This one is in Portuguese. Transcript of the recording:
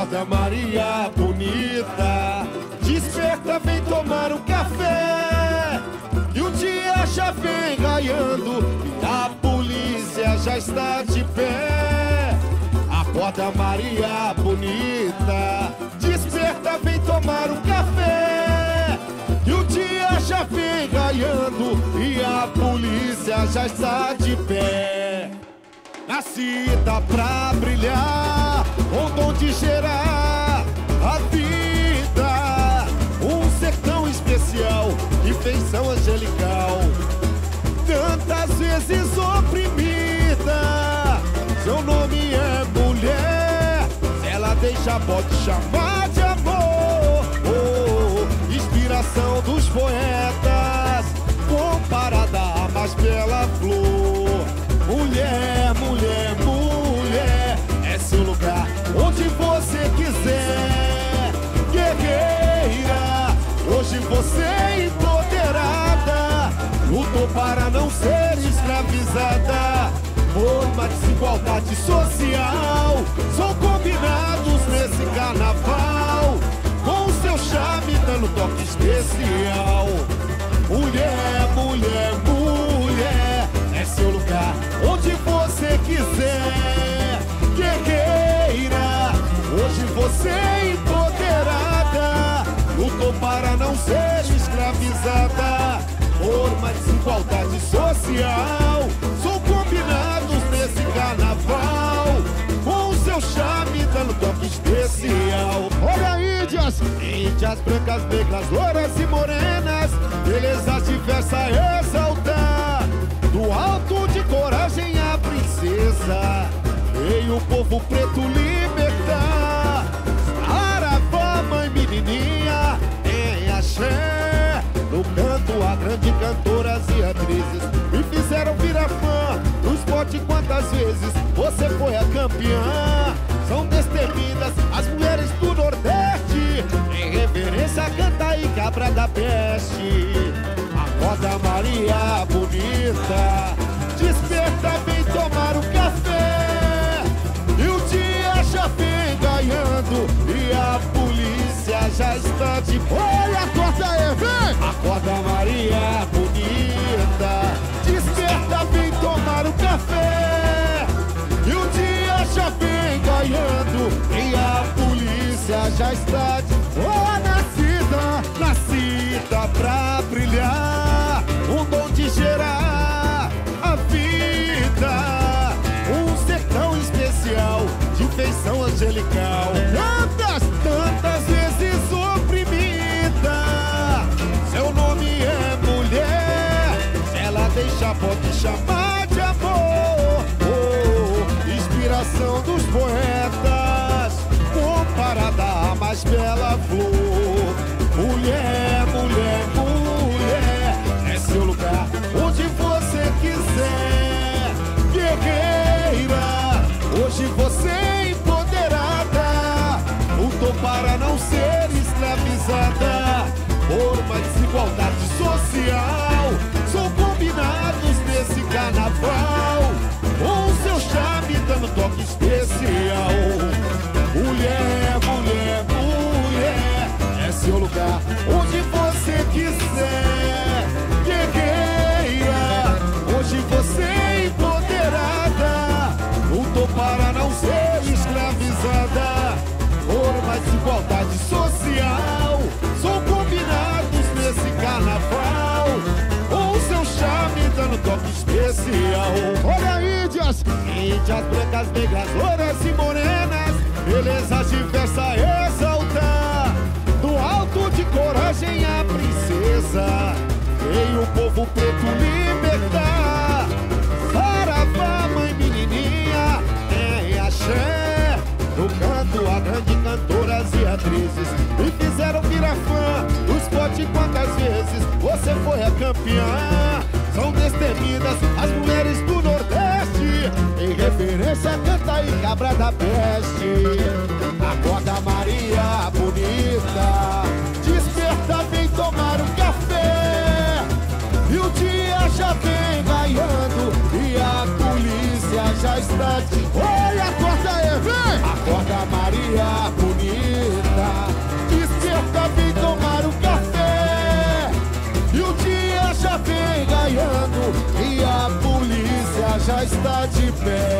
Acorda Maria bonita, desperta, vem tomar um café. Já está de pé. Acorda Maria bonita, desperta, vem tomar um café. E o dia já vem raiando e a polícia já está de pé. Nascida pra brilhar, o dom de gerar a vida. Um ser tão especial e feição angelical. Tantas vezes oprimida, seu nome é mulher. Ela deixa, pode chamar de amor. Oh, inspiração dos poetas, comparada à mais bela flor. Mulher, mulher, mulher, é seu lugar onde você quiser. Guerreira, hoje você empoderada. Lutou para não para não ser escravizada por uma desigualdade social. São combinados nesse carnaval, com seu charme dando toque especial. Olha, Índias! Índias brancas, negras, loiras e morenas, beleza diversa exaltar. Do alto de coragem a princesa, veio o povo preto libertar. Saravá, mãe menininha, axé. No canto, a grande cantoras e atrizes me fizeram virar fã. No esporte, quantas vezes você foi a campeã? São destemidas as mulheres do Nordeste. Em reverência, canta e cabra da peste. Acorda Maria bonita, desperta, vem tomar um café. E o dia já vem ganhando e a polícia já está de Olha, Maria bonita, desperta, vem tomar um café. E o dia já vem ganhando e a polícia já está de Ô, nascida! nascida pra brilhar, um dom de gerar a vida, um ser tão especial, de feição angelical. Tantas chamar de amor. Oh, inspiração dos poetas, comparada à mais bela flor. Mulher, mulher, mulher, é seu lugar onde você quiser. Guerreira, hoje você é empoderada. Lutou para não ser escravizada por uma desigualdade especial. Olha, Índias! Índias brancas, negras, loiras e morenas, beleza diversa exaltar. Do alto de coragem a princesa, veio o povo preto libertar. Saravá, mãe menininha, em axé. No canto, a grande cantoras e atrizes me fizeram virar fã. No esporte, quantas vezes você foi a campeã? São destemidas as mulheres do Nordeste. criança canta e cabra da peste. Acorda Maria bonita, desperta, vem tomar um café. E o dia já vem raiando e a polícia já está de... Olha, está de pé.